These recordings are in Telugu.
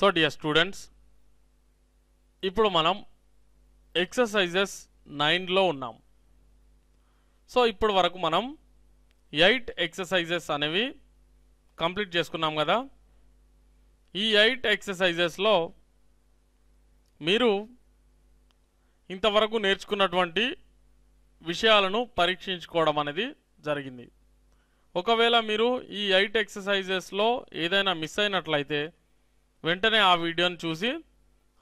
సో డియర్ స్టూడెంట్స్ ఇప్పుడు మనం ఎక్సర్సైజెస్ నైన్లో ఉన్నాం. సో ఇప్పటి వరకు మనం ఎయిట్ ఎక్సర్సైజెస్ అనేవి కంప్లీట్ చేసుకున్నాం కదా. ఈ ఎయిట్ ఎక్సర్సైజెస్లో మీరు ఇంతవరకు నేర్చుకున్నటువంటి విషయాలను పరీక్షించుకోవడం అనేది జరిగింది. ఒకవేళ మీరు ఈ ఎయిట్ ఎక్సర్సైజెస్లో ఏదైనా మిస్ అయినట్లయితే వెంటనే ఆ వీడియోని చూసి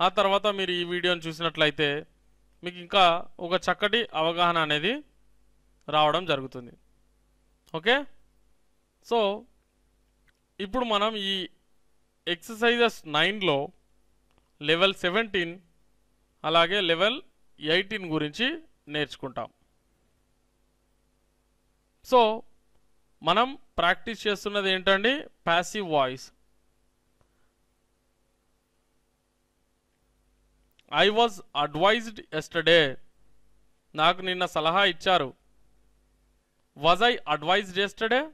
ఆ తర్వాత మీరు ఈ వీడియోని చూసినట్లయితే మీకు ఇంకా ఒక చక్కటి అవగాహన అనేది రావడం జరుగుతుంది. ఓకే? సో ఇప్పుడు మనం ఈ ఎక్సర్సైజెస్ నైన్లో లెవెల్ సెవెంటీన్ అలాగే లెవెల్ ఎయిటీన్ గురించి నేర్చుకుంటాం. సో మనం ప్రాక్టీస్ చేస్తున్నది ఏంటండి? Passive voice. I was advised yesterday నాకు నిన్న సలహా ఇచ్చారు. వాజ్ ఐ అడ్వైజ్డ్ ఎస్టర్డే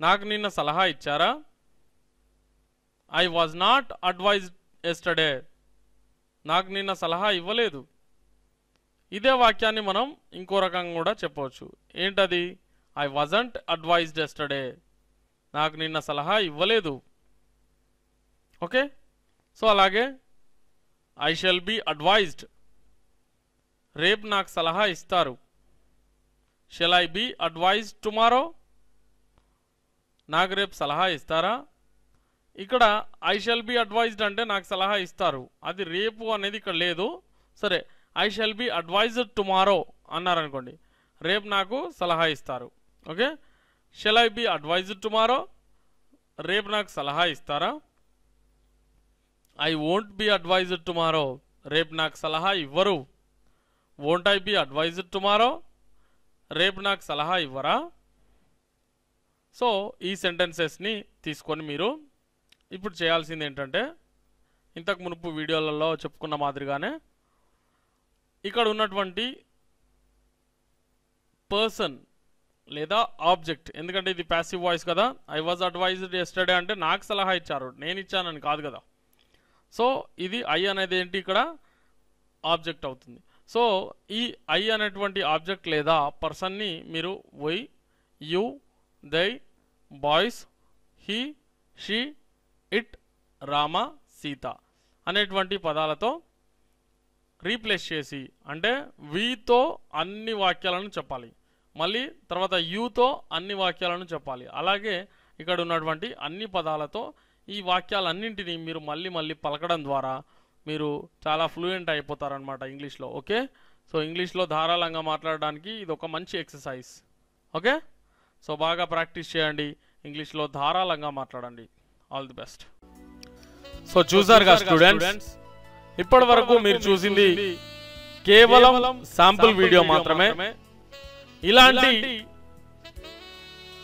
నాకు నిన్న సలహా ఇచ్చారా? I was not advised yesterday నాకు నిన్న సలహా ఇవ్వలేదు. ఇదే వాక్యాన్ని మనం ఇంకో రకంగా కూడా చెప్పవచ్చు. ఏంటది? ఐ వాజంట్ అడ్వైజ్డ్ ఎస్టర్డే నాకు నిన్న సలహా ఇవ్వలేదు. ఓకే సో అలాగే ఐ షెల్ బి అడ్వైజ్డ్ రేపు నాకు సలహా ఇస్తారు. Shall I be advised tomorrow నాకు రేపు సలహా ఇస్తారా? ఇక్కడ ఐ షెల్ బి అడ్వైజ్డ్ అంటే నాకు సలహా ఇస్తారు. అది రేపు అనేది ఇక్కడ లేదు. సరే I shall be advised tomorrow అన్నారనుకోండి. రేపు నాకు సలహా ఇస్తారు. Okay? Shall I be advised tomorrow రేపు నాకు సలహా ఇస్తారా? I won't be advised tomorrow రేపు నాకు సలహా ఇవ్వరు. Won't I be advised tomorrow రేపు నాకు సలహా ఇవ్వరా? సో ఈ సెంటెన్సెస్ని తీసుకొని మీరు ఇప్పుడు చేయాల్సింది ఏంటంటే ఇంతకు మునుపు వీడియోలలో చెప్పుకున్న మాదిరిగానే ఇక్కడ ఉన్నటువంటి పర్సన్ లేదా ఆబ్జెక్ట్ ఎందుకంటే ఇది ప్యాసివ్ వాయిస్ కదా. ఐ వాజ్ అడ్వైజ్డ్ ఎస్టర్డే అంటే నాకు సలహా ఇచ్చారు. నేను ఇచ్చానని కాదు కదా. సో ఇది ఐ అనేది ఏంటి ఇక్కడ? ఆబ్జెక్ట్ అవుతుంది. సో ఈ ఐ అనేటువంటి ఆబ్జెక్ట్ లేదా పర్సన్ని మీరు we you they boys he she it Rama Sita అనేటువంటి పదాలతో రీప్లేస్ చేసి అంటే వీతో అన్ని వాక్యాలను చెప్పాలి. మళ్ళీ తర్వాత యూతో అన్ని వాక్యాలను చెప్పాలి. అలాగే ఇక్కడ ఉన్నటువంటి అన్ని పదాలతో ఈ వాక్యాలన్నింటినీ మీరు మళ్ళీ మళ్ళీ పలకడం ద్వారా మీరు చాలా ఫ్లూయెంట్ అయిపోతారనమాట ఇంగ్లీష్లో ఓకే? సో ఇంగ్లీష్లో ధారాళంగా మాట్లాడడానికి ఇది ఒక మంచి ఎక్సర్సైజ్ ఓకే? సో బాగా ప్రాక్టీస్ చేయండి ఇంగ్లీష్లో ధారాళంగా మాట్లాడండి. ఆల్ ది బెస్ట్ సో చూసారుగా స్టూడెంట్స్ ఇప్పటి వరకు మీరు చూసింది కేవలం శాంపుల్ వీడియో మాత్రమే. ఇలాంటి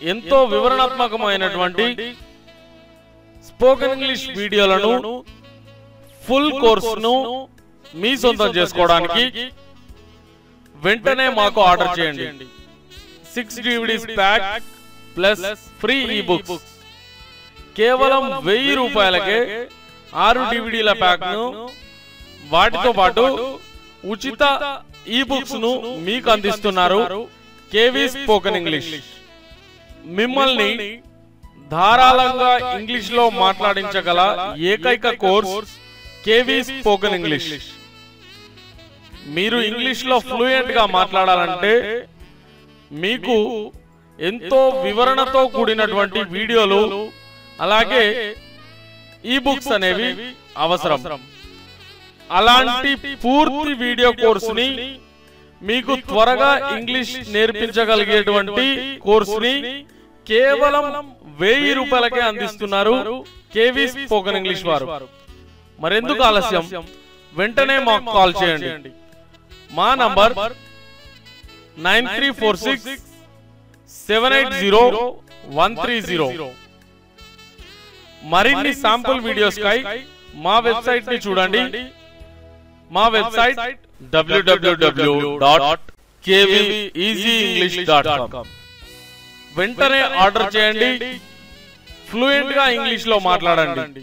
ఎంతో వివరణాత్మకమైనటువంటి స్పోకెన్ ఇంగ్లీష్ వీడియోలను ఫుల్ కోర్సును మీ సొంతం చేసుకోవడానికి వెంటనే మాకు ఆర్డర్ చేయండి. Six DVDs pack plus free e books కేవలం వెయ్యి రూపాయలకే ఆరు డివిడీల ప్యాక్ను వాటితో పాటు ఉచిత ఈ బుక్స్ను మీకు అందిస్తున్నారు కేవీ స్పోకెన్ ఇంగ్లీష్ మిమ్మల్ని ధారాళంగా ఇంగ్లీష్లో మాట్లాడించగల ఏకైక కోర్స్ కేవీ స్పోకెన్ ఇంగ్లీష్. మీరు ఇంగ్లీష్లో ఫ్లూయెంట్గా మాట్లాడాలంటే మీకు ఎంతో వివరణతో కూడినటువంటి వీడియోలు అలాగే ఈ బుక్స్ అనేవి అవసరం. అలాంటి పూర్తి వీడియో కోర్సుని మీకు త్వరగా ఇంగ్లీష్ నేర్పించగలిగేటువంటి కోర్సుని కేవలం వెయ్యి రూపాయలకే అందిస్తున్నారు కేవీ స్పోకెన్ ఇంగ్లీష్ వారు. మరెందుకు ఆలస్యం? వెంటనే మాకు కాల్ చేయండి. మా number nine three four six seven eight zero one three zero. మరిన్ని శాంపుల్ వీడియోస్ కై మా వెబ్సైట్ని చూడండి. మా website WWW dot dot com వెంటనే ఆర్డర్ చేయండి. ఫ్లూయెంట్గా ఇంగ్లీష్లో మాట్లాడండి.